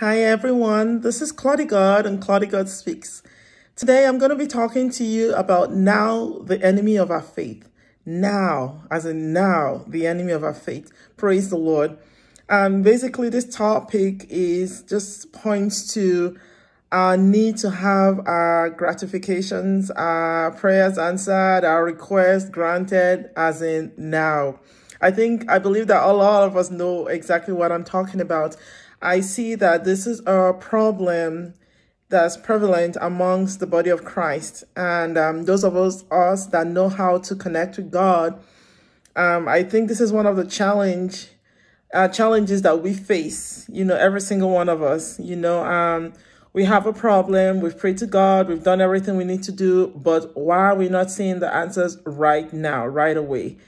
Hi everyone, this is ClaudyGOD and ClaudyGOD Speaks. Today I'm going to be talking to you about now the enemy of our faith. Now, as in now, the enemy of our faith. Praise the Lord. Um, basically, this topic is just points to our need to have our gratifications, our prayers answered, our requests granted, as in now. I think, I believe that a lot of us know exactly what I'm talking about. I see that this is a problem that's prevalent amongst the body of Christ. And um, those of us, us that know how to connect with God, um, I think this is one of the challenge uh, challenges that we face, you know, every single one of us, you know, um, we have a problem, we've prayed to God, we've done everything we need to do, but why are we not seeing the answers right now, right away?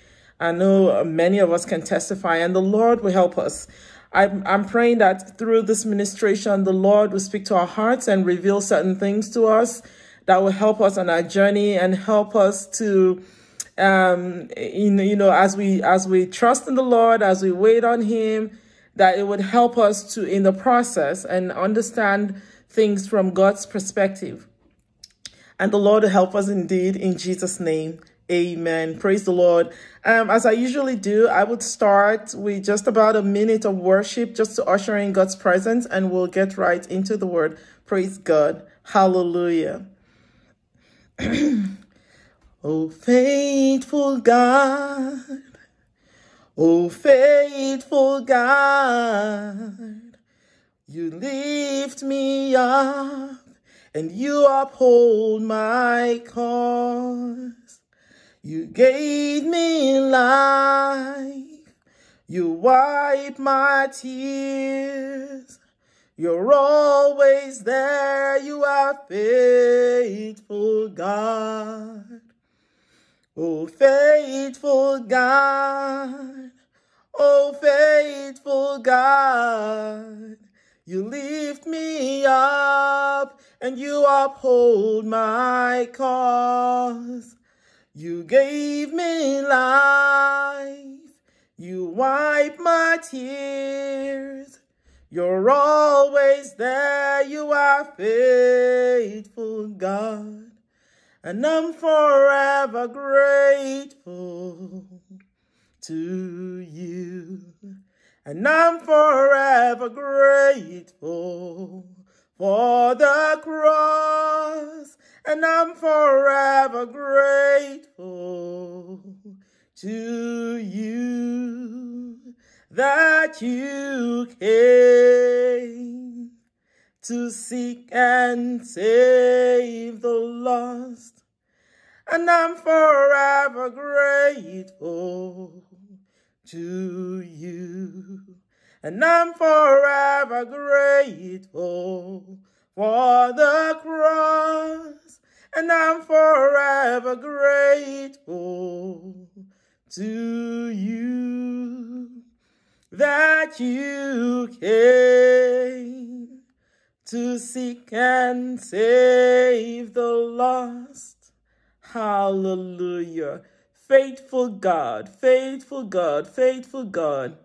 I know many of us can testify, and the Lord will help us. I'm, I'm praying that through this ministration, the Lord will speak to our hearts and reveal certain things to us that will help us on our journey and help us to, um, you you know, as we as we trust in the Lord, as we wait on Him, that it would help us to in the process and understand things from God's perspective. And the Lord will help us indeed in Jesus' name. Amen. Praise the Lord. Um, as I usually do, I would start with just about a minute of worship just to usher in God's presence and we'll get right into the word. Praise God. Hallelujah. oh, faithful God. Oh, faithful God. You lift me up and you uphold my cause. You gave me life. You wipe my tears. You're always there. You are faithful God. Oh, faithful God. Oh, faithful God. You lift me up and you uphold my cause. You gave me life. You wipe my tears. You're always there. You are faithful, God. And I'm forever grateful to you. And I'm forever grateful for the cross and I'm forever grateful to you that you came to seek and save the lost. And I'm forever grateful to you. And I'm forever grateful for the cross and I'm forever grateful to you that you came to seek and save the lost. Hallelujah. Faithful God, faithful God, faithful God.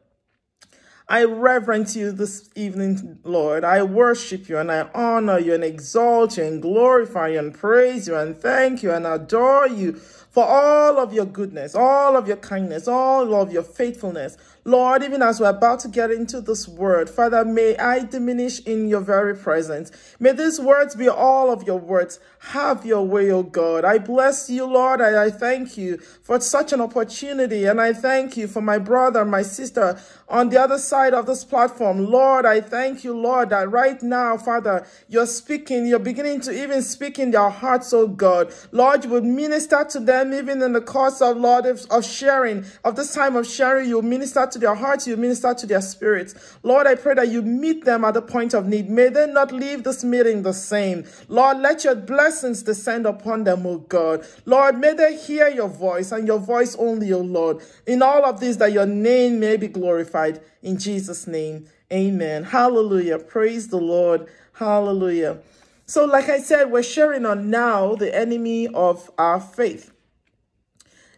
I reverence you this evening, Lord. I worship you and I honor you and exalt you and glorify you and praise you and thank you and adore you for all of your goodness, all of your kindness, all of your faithfulness. Lord, even as we're about to get into this word, Father, may I diminish in your very presence. May these words be all of your words. Have your way, O God. I bless you, Lord. I, I thank you for such an opportunity. And I thank you for my brother, my sister on the other side of this platform. Lord, I thank you, Lord, that right now, Father, you're speaking, you're beginning to even speak in their hearts, oh God. Lord, you would minister to them even in the course of, Lord, of, of sharing, of this time of sharing, you minister to their hearts, you minister to their spirits. Lord, I pray that you meet them at the point of need. May they not leave this meeting the same. Lord, let your blessings descend upon them, O God. Lord, may they hear your voice and your voice only, O Lord. In all of this, that your name may be glorified. In Jesus' name, amen. Hallelujah. Praise the Lord. Hallelujah. So, like I said, we're sharing on now the enemy of our faith.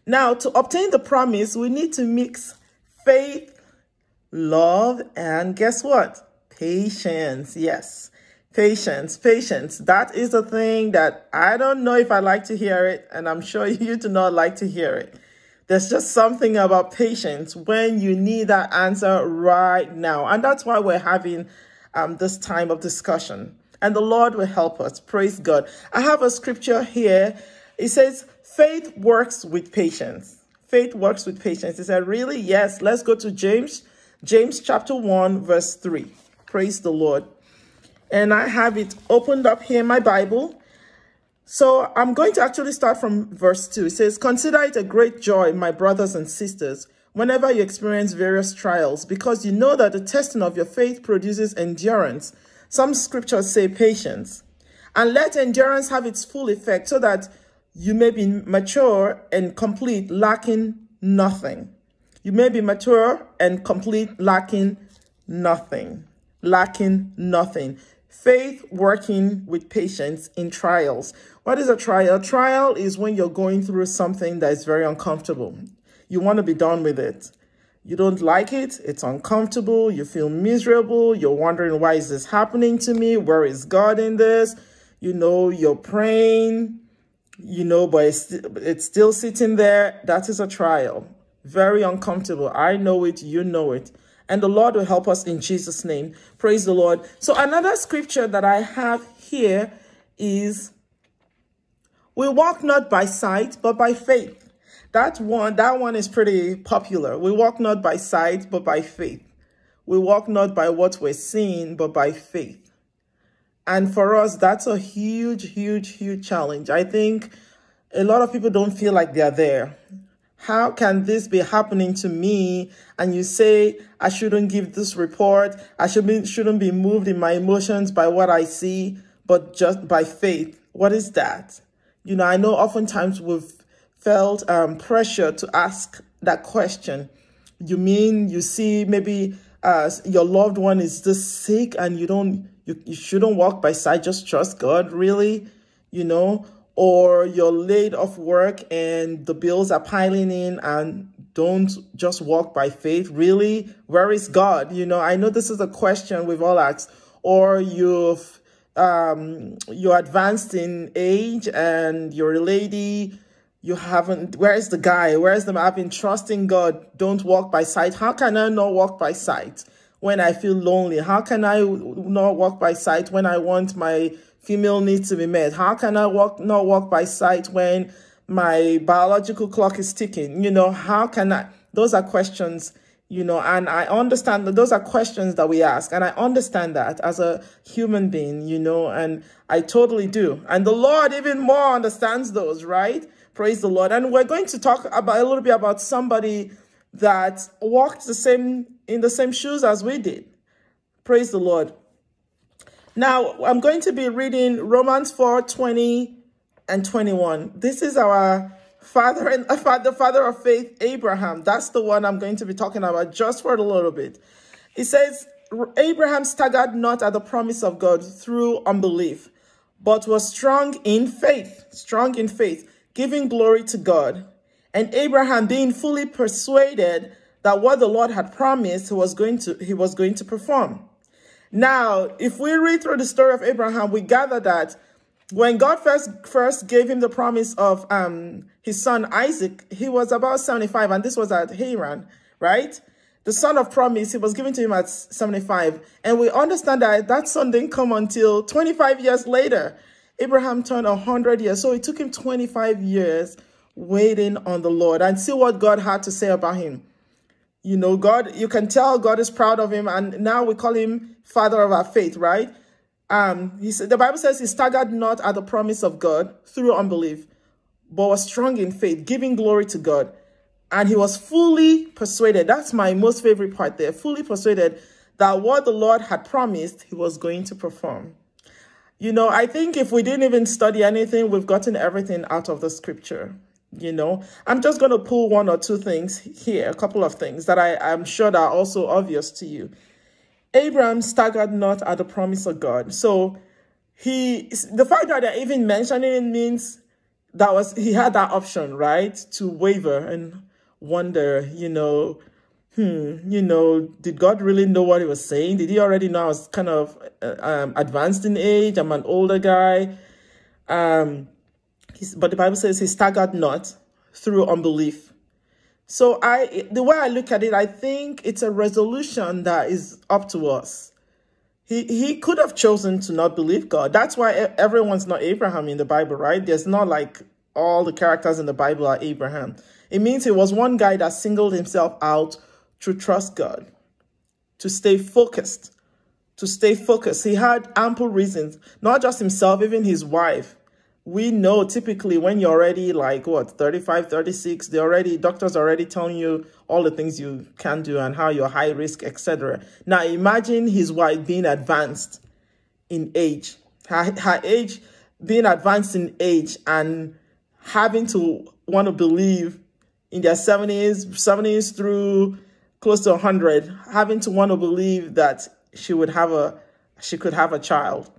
Now, to obtain the promise, we need to mix faith, love, and guess what? Patience, yes. Patience, patience. That is a thing that I don't know if I like to hear it, and I'm sure you do not like to hear it. There's just something about patience when you need that answer right now. And that's why we're having um, this time of discussion. And the Lord will help us. Praise God. I have a scripture here. It says, faith works with patience. Faith works with patience. He said, really? Yes. Let's go to James, James chapter 1, verse 3. Praise the Lord. And I have it opened up here in my Bible. So I'm going to actually start from verse 2. It says, Consider it a great joy, my brothers and sisters, whenever you experience various trials, because you know that the testing of your faith produces endurance. Some scriptures say patience. And let endurance have its full effect so that you may be mature and complete, lacking nothing. You may be mature and complete, lacking nothing. Lacking nothing. Faith working with patience in trials. What is a trial? A trial is when you're going through something that is very uncomfortable. You want to be done with it. You don't like it. It's uncomfortable. You feel miserable. You're wondering, why is this happening to me? Where is God in this? You know, you're praying, you know, but it's, it's still sitting there. That is a trial. Very uncomfortable. I know it. You know it. And the Lord will help us in Jesus' name. Praise the Lord. So another scripture that I have here is we walk not by sight, but by faith. That one, that one is pretty popular. We walk not by sight, but by faith. We walk not by what we're seeing, but by faith. And for us, that's a huge, huge, huge challenge. I think a lot of people don't feel like they're there. How can this be happening to me? And you say, I shouldn't give this report. I should be, shouldn't be moved in my emotions by what I see, but just by faith. What is that? You know, I know oftentimes we've felt um, pressure to ask that question. You mean you see maybe uh, your loved one is just sick and you don't, you, you shouldn't walk by sight, just trust God, really? You know, or you're laid off work and the bills are piling in and don't just walk by faith. Really? Where is God? You know, I know this is a question we've all asked. Or you've um, you're advanced in age and you're a lady, you haven't, where's the guy? Where's the, I've been trusting God, don't walk by sight. How can I not walk by sight when I feel lonely? How can I not walk by sight when I want my female needs to be met? How can I walk, not walk by sight when my biological clock is ticking? You know, how can I, those are questions you know, and I understand that those are questions that we ask. And I understand that as a human being, you know, and I totally do. And the Lord even more understands those, right? Praise the Lord. And we're going to talk about a little bit about somebody that walked the same in the same shoes as we did. Praise the Lord. Now, I'm going to be reading Romans 4 20 and 21. This is our father and uh, the father of faith, Abraham. That's the one I'm going to be talking about just for a little bit. It says, Abraham staggered not at the promise of God through unbelief, but was strong in faith, strong in faith, giving glory to God. And Abraham being fully persuaded that what the Lord had promised he was going to he was going to perform. Now, if we read through the story of Abraham, we gather that when God first first gave him the promise of um, his son Isaac, he was about 75, and this was at Haran, right? The son of promise, he was given to him at 75. And we understand that that son didn't come until 25 years later. Abraham turned 100 years. So it took him 25 years waiting on the Lord and see what God had to say about him. You know, God, you can tell God is proud of him. And now we call him father of our faith, right? Um, he said, the Bible says he staggered not at the promise of God through unbelief, but was strong in faith, giving glory to God. And he was fully persuaded. That's my most favorite part there. Fully persuaded that what the Lord had promised, he was going to perform. You know, I think if we didn't even study anything, we've gotten everything out of the scripture. You know, I'm just going to pull one or two things here, a couple of things that I, I'm sure that are also obvious to you. Abraham staggered not at the promise of God. So he, the fact that they're even mentioning it means that was, he had that option, right? To waver and wonder, you know, hmm, you know, did God really know what he was saying? Did he already know I was kind of uh, um, advanced in age? I'm an older guy. Um, but the Bible says he staggered not through unbelief. So I, the way I look at it, I think it's a resolution that is up to us. He, he could have chosen to not believe God. That's why everyone's not Abraham in the Bible, right? There's not like all the characters in the Bible are Abraham. It means it was one guy that singled himself out to trust God, to stay focused, to stay focused. He had ample reasons, not just himself, even his wife. We know typically when you're already like what 35, 36, they already doctors already telling you all the things you can do and how you're high risk, etc. Now imagine his wife being advanced in age, her, her age being advanced in age and having to want to believe in their 70s, 70s through close to 100, having to want to believe that she would have a she could have a child.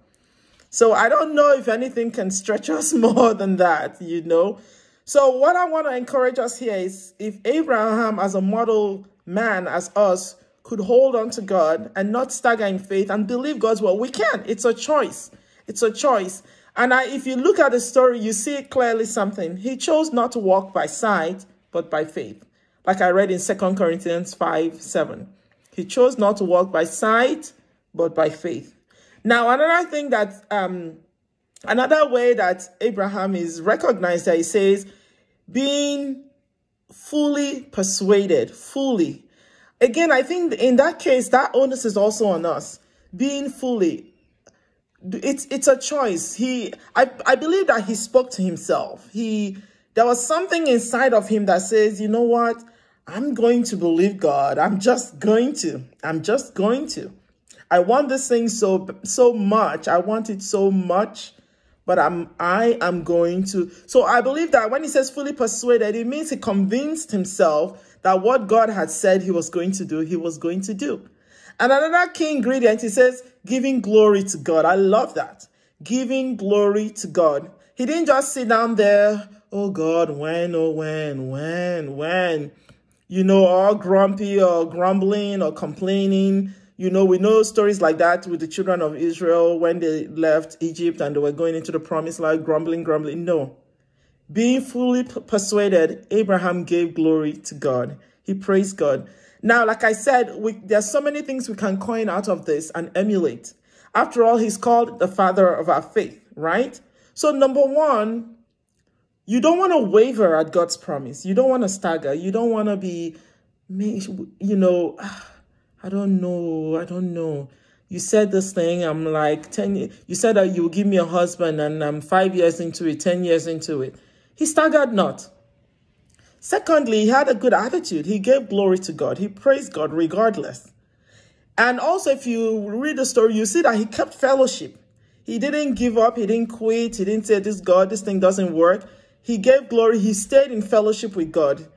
So I don't know if anything can stretch us more than that, you know. So what I want to encourage us here is if Abraham as a model man as us could hold on to God and not stagger in faith and believe God's word, we can. It's a choice. It's a choice. And I, if you look at the story, you see clearly something. He chose not to walk by sight, but by faith. Like I read in 2 Corinthians 5 7. He chose not to walk by sight, but by faith. Now, another thing that, um, another way that Abraham is recognized that he says, being fully persuaded, fully. Again, I think in that case, that onus is also on us. Being fully it's it's a choice. He I I believe that he spoke to himself. He there was something inside of him that says, you know what? I'm going to believe God. I'm just going to. I'm just going to. I want this thing so so much. I want it so much, but I'm I am going to. So I believe that when he says fully persuaded, it means he convinced himself that what God had said he was going to do, he was going to do. And another key ingredient, he says, giving glory to God. I love that. Giving glory to God. He didn't just sit down there, oh God, when, oh when, when, when, you know, all grumpy or grumbling or complaining. You know, we know stories like that with the children of Israel when they left Egypt and they were going into the promised land, grumbling, grumbling. No. Being fully persuaded, Abraham gave glory to God. He praised God. Now, like I said, we, there's so many things we can coin out of this and emulate. After all, he's called the father of our faith, right? So number one, you don't want to waver at God's promise. You don't want to stagger. You don't want to be, you know, ah, I don't know. I don't know. You said this thing. I'm like 10, you said that you will give me a husband and I'm five years into it, 10 years into it. He staggered not. Secondly, he had a good attitude. He gave glory to God. He praised God regardless. And also, if you read the story, you see that he kept fellowship. He didn't give up. He didn't quit. He didn't say, this God, this thing doesn't work. He gave glory. He stayed in fellowship with God.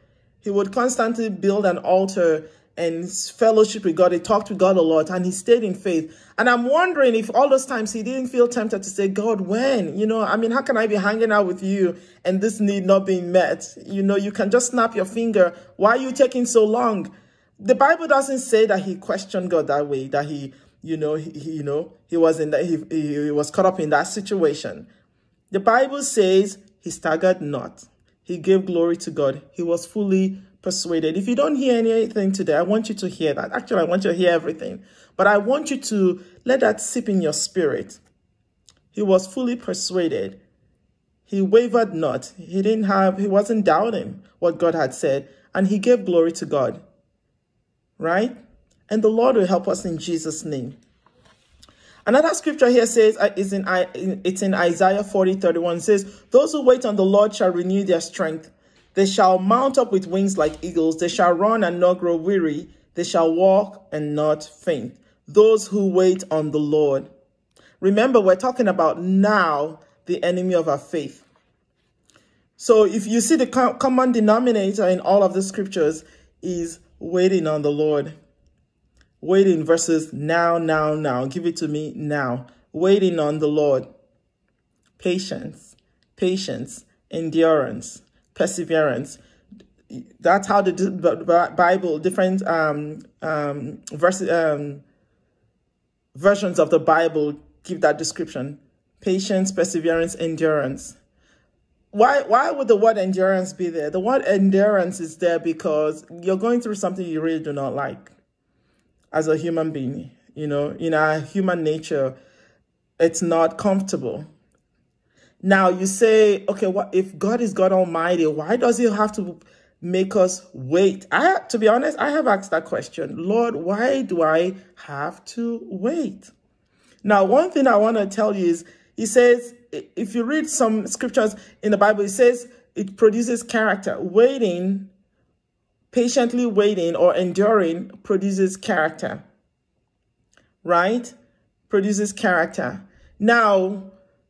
He would constantly build an altar and fellowship with God. He talked with God a lot and he stayed in faith. And I'm wondering if all those times he didn't feel tempted to say, God, when? You know, I mean, how can I be hanging out with you and this need not being met? You know, you can just snap your finger. Why are you taking so long? The Bible doesn't say that he questioned God that way, that he, you know, he, you know, he was in that, he, he was caught up in that situation. The Bible says he staggered not. He gave glory to God. He was fully persuaded. If you don't hear anything today, I want you to hear that. Actually, I want you to hear everything. But I want you to let that sip in your spirit. He was fully persuaded. He wavered not. He didn't have, he wasn't doubting what God had said. And he gave glory to God. Right? And the Lord will help us in Jesus' name. Another scripture here says, uh, is in, it's in Isaiah 40, 31, says, Those who wait on the Lord shall renew their strength. They shall mount up with wings like eagles. They shall run and not grow weary. They shall walk and not faint. Those who wait on the Lord. Remember, we're talking about now the enemy of our faith. So if you see the common denominator in all of the scriptures is waiting on the Lord. Waiting versus now, now, now. Give it to me now. Waiting on the Lord. Patience, patience, endurance, perseverance. that's how the Bible, different um, um, verses, um, versions of the Bible give that description: patience, perseverance, endurance. Why? Why would the word endurance be there? The word endurance is there because you're going through something you really do not like, as a human being. You know, in our human nature, it's not comfortable. Now you say, okay, what if God is God Almighty? Why does He have to make us wait? I, to be honest, I have asked that question. Lord, why do I have to wait? Now, one thing I want to tell you is, He says, if you read some scriptures in the Bible, it says it produces character. Waiting, patiently waiting or enduring produces character. Right? Produces character. Now,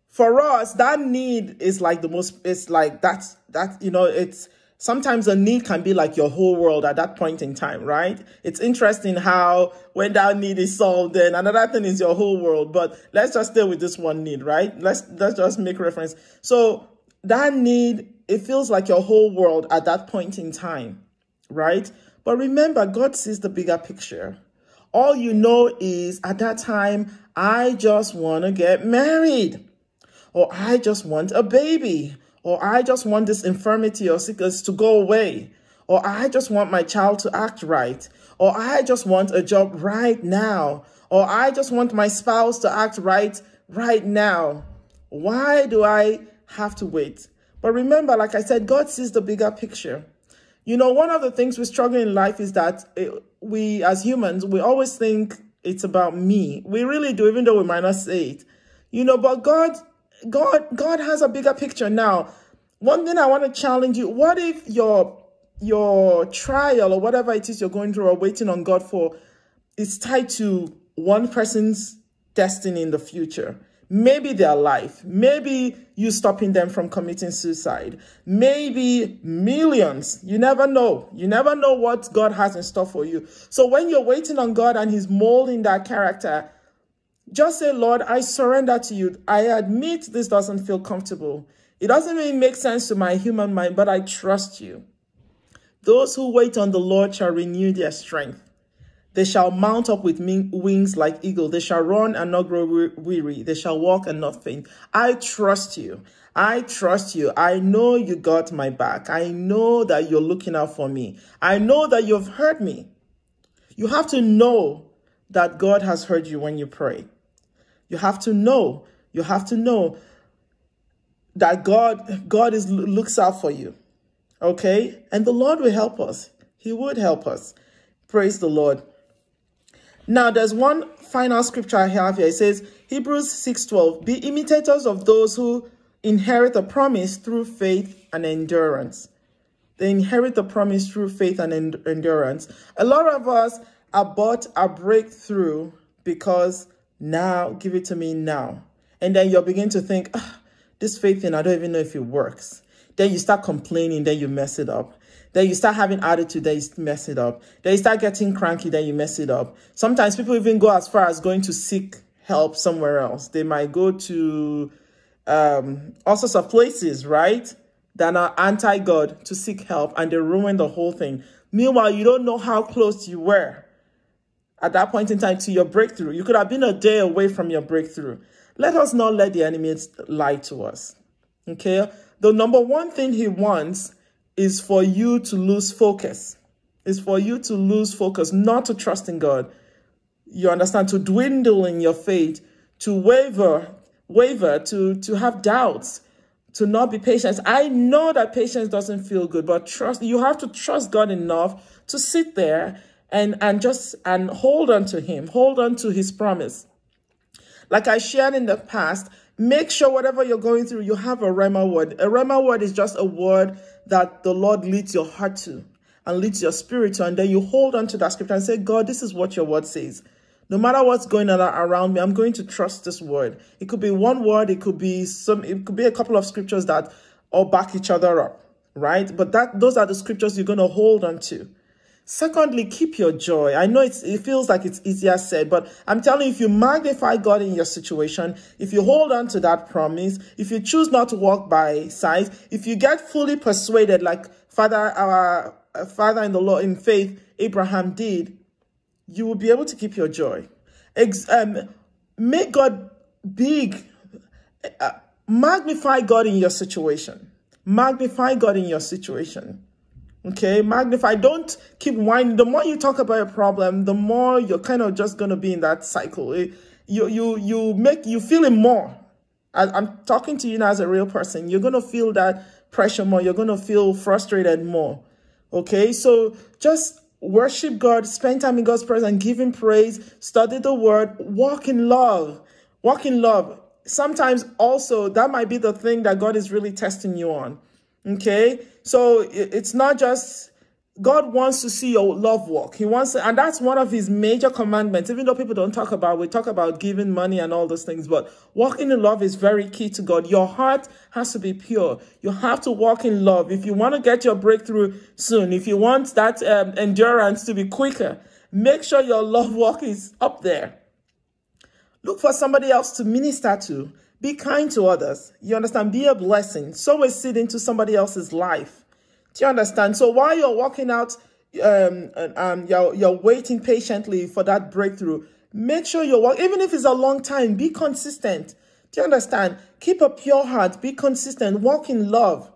for us, that need is like the most, it's like that's, that, you know, it's, sometimes a need can be like your whole world at that point in time, right? It's interesting how when that need is solved, then another thing is your whole world. But let's just stay with this one need, right? Let's let's just make reference. So that need, it feels like your whole world at that point in time, right? But remember, God sees the bigger picture. All you know is at that time, I just want to get married, or I just want a baby, or I just want this infirmity or sickness to go away, or I just want my child to act right, or I just want a job right now, or I just want my spouse to act right right now. Why do I have to wait? But remember, like I said, God sees the bigger picture. You know, one of the things we struggle in life is that it, we, as humans, we always think it's about me. We really do, even though we might not say it. You know, but God God, God has a bigger picture now. One thing I want to challenge you, what if your your trial or whatever it is you're going through or waiting on God for is tied to one person's destiny in the future? Maybe their life. Maybe you stopping them from committing suicide. Maybe millions. You never know. You never know what God has in store for you. So when you're waiting on God and He's molding that character, just say, Lord, I surrender to you. I admit this doesn't feel comfortable. It doesn't really make sense to my human mind, but I trust you. Those who wait on the Lord shall renew their strength. They shall mount up with wings like eagle. They shall run and not grow weary. They shall walk and not faint. I trust you. I trust you. I know you got my back. I know that you're looking out for me. I know that you've heard me. You have to know that God has heard you when you pray. You have to know, you have to know that God, God is looks out for you. Okay? And the Lord will help us. He would help us. Praise the Lord. Now, there's one final scripture I have here. It says, Hebrews 6.12, Be imitators of those who inherit the promise through faith and endurance. They inherit the promise through faith and endurance. A lot of us abort our breakthrough because now, give it to me now. And then you'll begin to think, ah, this faith thing, I don't even know if it works. Then you start complaining, then you mess it up. Then you start having attitude, then you mess it up. Then you start getting cranky, then you mess it up. Sometimes people even go as far as going to seek help somewhere else. They might go to um, all sorts of places, right? That are anti-God to seek help and they ruin the whole thing. Meanwhile, you don't know how close you were at that point in time to your breakthrough. You could have been a day away from your breakthrough. Let us not let the enemy lie to us. Okay? The number one thing he wants is for you to lose focus. Is for you to lose focus, not to trust in God. You understand? To dwindle in your faith, to waver, waver, to, to have doubts, to not be patient. I know that patience doesn't feel good, but trust you have to trust God enough to sit there and, and just and hold on to him, hold on to his promise. Like I shared in the past, make sure whatever you're going through, you have a Rhema word. A Rhema word is just a word that the Lord leads your heart to and leads your spirit to. And then you hold on to that scripture and say, God, this is what your word says. No matter what's going on around me, I'm going to trust this word. It could be one word, it could be some, it could be a couple of scriptures that all back each other up, right? But that those are the scriptures you're going to hold on to. Secondly, keep your joy. I know it feels like it's easier said, but I'm telling you, if you magnify God in your situation, if you hold on to that promise, if you choose not to walk by sight, if you get fully persuaded, like father, our father in the Lord in faith, Abraham did, you will be able to keep your joy. Ex um, make God big. Uh, magnify God in your situation. Magnify God in your situation. Okay, magnify. Don't keep whining. The more you talk about a problem, the more you're kind of just gonna be in that cycle. It, you you you make you feel it more. I, I'm talking to you now as a real person. You're gonna feel that pressure more. You're gonna feel frustrated more. Okay, so just worship God, spend time in God's presence, and give Him praise, study the Word, walk in love, walk in love. Sometimes also that might be the thing that God is really testing you on. Okay, so it's not just God wants to see your love walk. He wants, and that's one of his major commandments. Even though people don't talk about, we talk about giving money and all those things, but walking in love is very key to God. Your heart has to be pure. You have to walk in love. If you want to get your breakthrough soon, if you want that um, endurance to be quicker, make sure your love walk is up there. Look for somebody else to minister to. Be kind to others. You understand? Be a blessing. Sow a seed into somebody else's life. Do you understand? So while you're walking out, um, um, you're, you're waiting patiently for that breakthrough, make sure you're walking, even if it's a long time, be consistent. Do you understand? Keep a pure heart, be consistent, walk in love,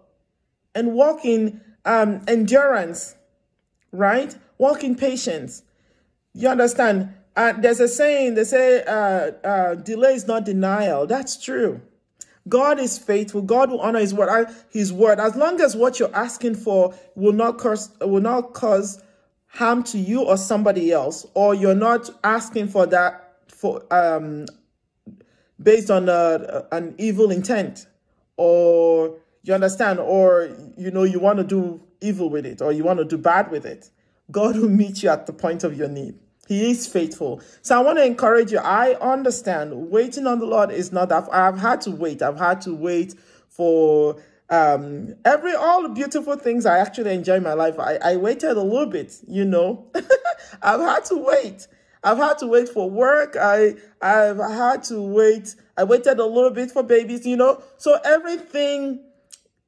and walk in um, endurance, right? Walk in patience. You understand? Uh, there's a saying, they say, uh, uh, delay is not denial. That's true. God is faithful. God will honor his word. His word. As long as what you're asking for will not cause will not cause harm to you or somebody else, or you're not asking for that for um based on a, an evil intent, or you understand, or you know you want to do evil with it, or you want to do bad with it. God will meet you at the point of your need. He is faithful. So I want to encourage you. I understand waiting on the Lord is not that. I've had to wait. I've had to wait for um every all the beautiful things I actually enjoy in my life. I, I waited a little bit, you know. I've had to wait. I've had to wait for work. I I've had to wait. I waited a little bit for babies, you know. So everything,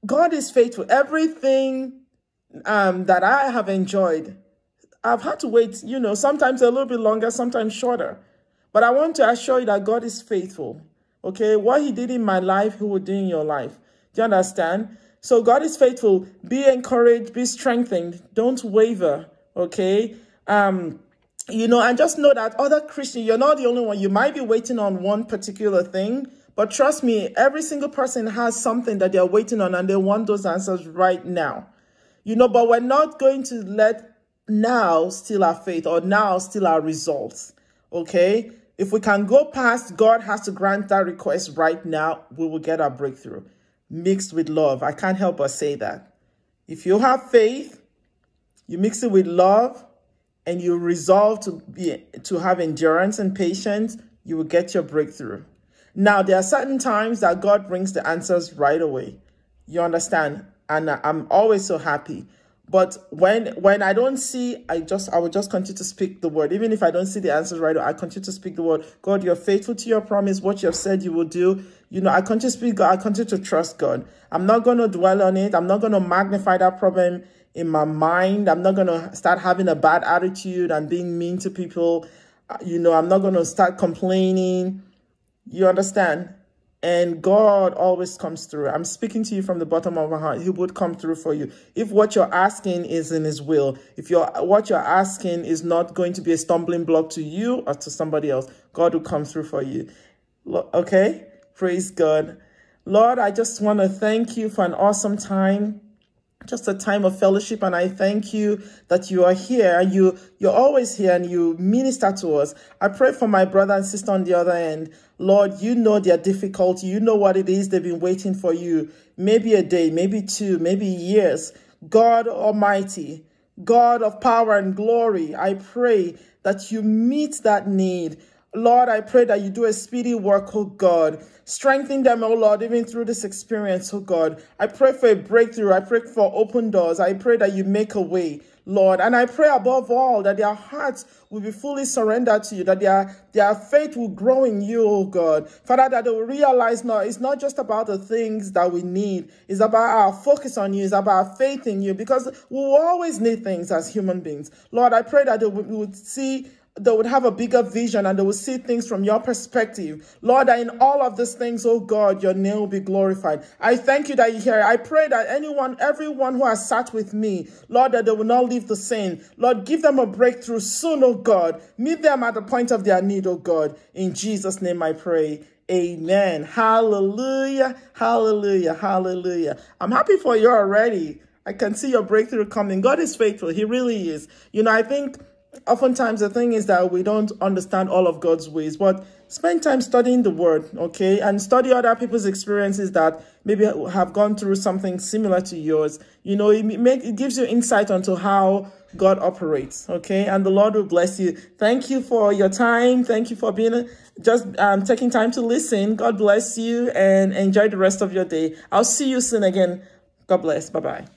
God is faithful. Everything um that I have enjoyed I've had to wait, you know, sometimes a little bit longer, sometimes shorter. But I want to assure you that God is faithful. Okay, what He did in my life, He will do in your life. Do you understand? So God is faithful. Be encouraged, be strengthened. Don't waver. Okay. Um, you know, and just know that other Christians, you're not the only one. You might be waiting on one particular thing, but trust me, every single person has something that they're waiting on and they want those answers right now. You know, but we're not going to let now still our faith or now still our results. Okay? If we can go past, God has to grant that request right now, we will get our breakthrough mixed with love. I can't help but say that. If you have faith, you mix it with love, and you resolve to be to have endurance and patience, you will get your breakthrough. Now, there are certain times that God brings the answers right away. You understand? And I'm always so happy. But when when I don't see, I just I will just continue to speak the word. Even if I don't see the answers right, I continue to speak the word. God, you're faithful to your promise. What you have said you will do. You know, I continue to speak God. I continue to trust God. I'm not going to dwell on it. I'm not going to magnify that problem in my mind. I'm not going to start having a bad attitude and being mean to people. Uh, you know, I'm not going to start complaining. You understand? And God always comes through. I'm speaking to you from the bottom of my heart. He would come through for you. If what you're asking is in his will, if you're what you're asking is not going to be a stumbling block to you or to somebody else, God will come through for you. Okay? Praise God. Lord, I just want to thank you for an awesome time just a time of fellowship and i thank you that you are here you you're always here and you minister to us i pray for my brother and sister on the other end lord you know their difficulty you know what it is they've been waiting for you maybe a day maybe two maybe years god almighty god of power and glory i pray that you meet that need Lord, I pray that you do a speedy work, oh God. Strengthen them, oh Lord, even through this experience, oh God. I pray for a breakthrough. I pray for open doors. I pray that you make a way. Lord. And I pray above all that their hearts will be fully surrendered to you, that their, their faith will grow in you, oh God. Father, that they will realize no, it's not just about the things that we need, it's about our focus on you, it's about our faith in you, because we will always need things as human beings. Lord, I pray that they would see they would have a bigger vision and they would see things from your perspective. Lord, that in all of these things, oh God, your name will be glorified. I thank you that you hear. I pray that anyone, everyone who has sat with me, Lord, that they will not leave the same. Lord, give them a breakthrough soon, oh God. Meet them at the point of their need, oh God. In Jesus' name I pray. Amen. Hallelujah. Hallelujah. Hallelujah. I'm happy for you already. I can see your breakthrough coming. God is faithful. He really is. You know, I think oftentimes the thing is that we don't understand all of God's ways, but spend time studying the word, okay? And study other people's experiences that maybe have gone through something similar to yours. You know, it make it gives you insight onto how God operates, okay? And the Lord will bless you. Thank you for your time. Thank you for being just um, taking time to listen. God bless you and enjoy the rest of your day. I'll see you soon again. God bless. Bye-bye.